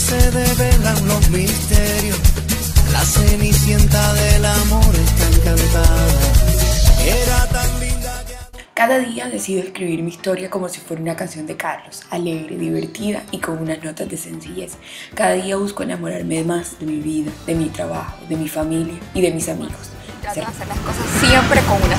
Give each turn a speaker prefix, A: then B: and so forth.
A: se develan los misterios. La cenicienta del
B: Cada día decido escribir mi historia como si fuera una canción de Carlos, alegre, divertida y con unas notas de sencillez. Cada día busco enamorarme más de mi vida, de mi trabajo, de mi familia y de mis amigos.
C: Hacer las cosas siempre con.